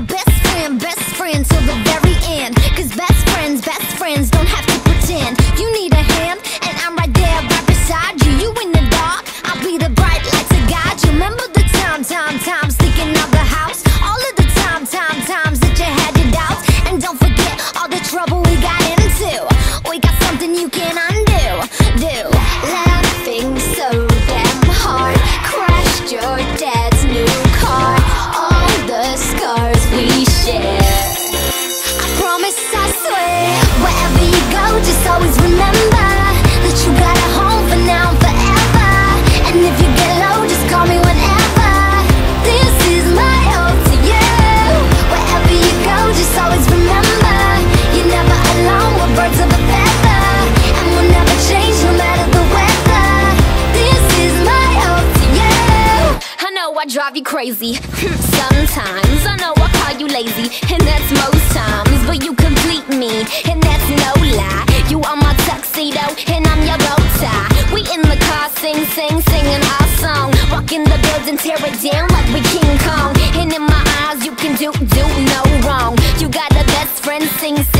my best friend, best friend till the very end. Cause best friends, best friends don't have to pretend. You need a hand, and I'm right there. Drive you crazy. Sometimes I know I call you lazy, and that's most times. But you complete me, and that's no lie. You are my tuxedo, and I'm your bow tie. We in the car, sing, sing, singing our song. Walk in the building, tear it down like we King Kong. And in my eyes, you can do, do no wrong. You got a best friend, sing, sing.